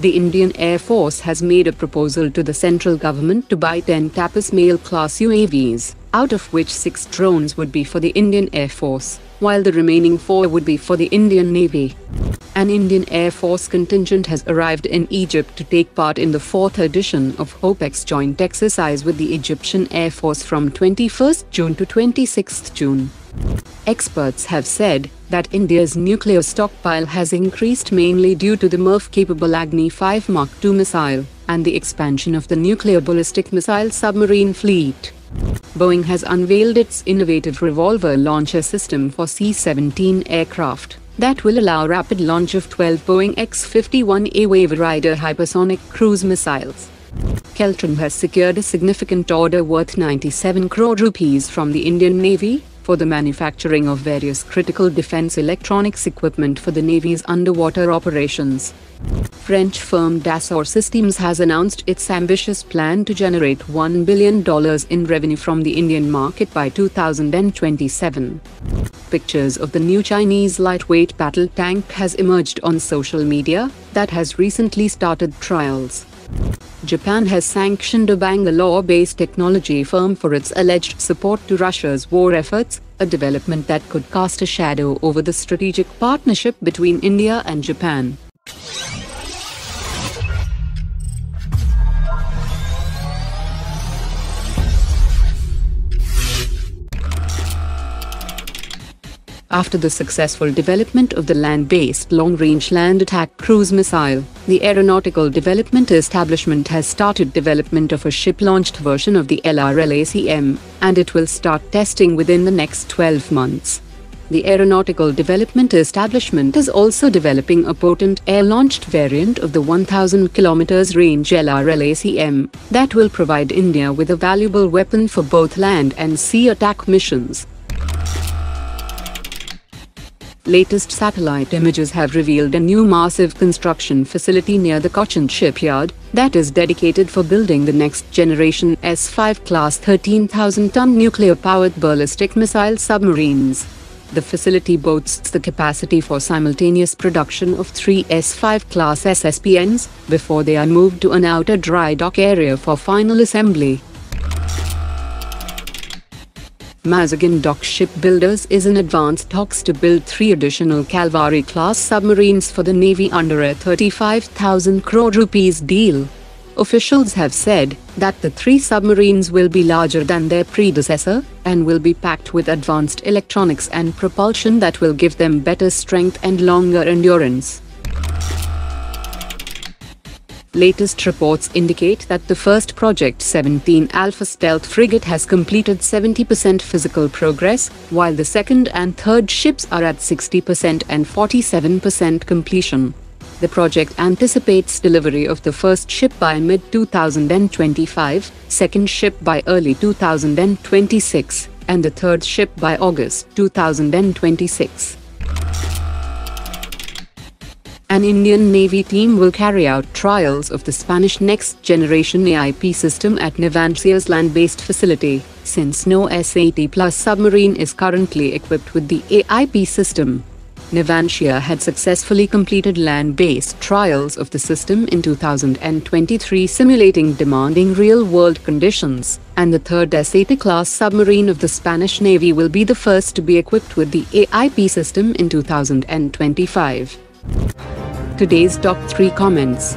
The Indian Air Force has made a proposal to the central government to buy 10 TAPAS MALE class UAVs, out of which 6 drones would be for the Indian Air Force, while the remaining 4 would be for the Indian Navy. An Indian Air Force contingent has arrived in Egypt to take part in the fourth edition of HOPEX joint exercise with the Egyptian Air Force from 21 June to 26 June. Experts have said that India's nuclear stockpile has increased mainly due to the MIRV-capable Agni 5 Mark II missile and the expansion of the nuclear ballistic missile submarine fleet. Boeing has unveiled its innovative revolver launcher system for C-17 aircraft that will allow rapid launch of 12 Boeing X-51A Wave Rider hypersonic cruise missiles. Keltron has secured a significant order worth 97 crore rupees from the Indian Navy for the manufacturing of various critical defense electronics equipment for the Navy's underwater operations. French firm Dassault Systems has announced its ambitious plan to generate $1 billion in revenue from the Indian market by 2027. Pictures of the new Chinese lightweight battle tank has emerged on social media that has recently started trials. Japan has sanctioned a Bangalore-based technology firm for its alleged support to Russia's war efforts, a development that could cast a shadow over the strategic partnership between India and Japan. After the successful development of the land-based long-range land attack cruise missile, the Aeronautical Development Establishment has started development of a ship-launched version of the LRLACM, and it will start testing within the next 12 months. The Aeronautical Development Establishment is also developing a potent air-launched variant of the 1000 km range LRLACM that will provide India with a valuable weapon for both land and sea attack missions. Latest satellite images have revealed a new massive construction facility near the Cochin shipyard that is dedicated for building the next generation S-5 class 13,000-ton nuclear-powered ballistic missile submarines. The facility boasts the capacity for simultaneous production of three S-5 class SSBNs before they are moved to an outer dry dock area for final assembly. Mazagon Dock Shipbuilders is in advanced talks to build three additional Kalvari-class submarines for the Navy under a 35,000 crore rupees deal. Officials have said that the three submarines will be larger than their predecessor and will be packed with advanced electronics and propulsion that will give them better strength and longer endurance. Latest reports indicate that the first Project 17 Alpha stealth frigate has completed 70% physical progress, while the second and third ships are at 60% and 47% completion. The project anticipates delivery of the first ship by mid-2025, second ship by early 2026, and the third ship by August 2026. An Indian Navy team will carry out trials of the Spanish next-generation AIP system at Navantia's land-based facility, since no S-80 Plus submarine is currently equipped with the AIP system. Navantia had successfully completed land-based trials of the system in 2023 simulating demanding real-world conditions, and the third S-80 class submarine of the Spanish Navy will be the first to be equipped with the AIP system in 2025 today's top 3 comments.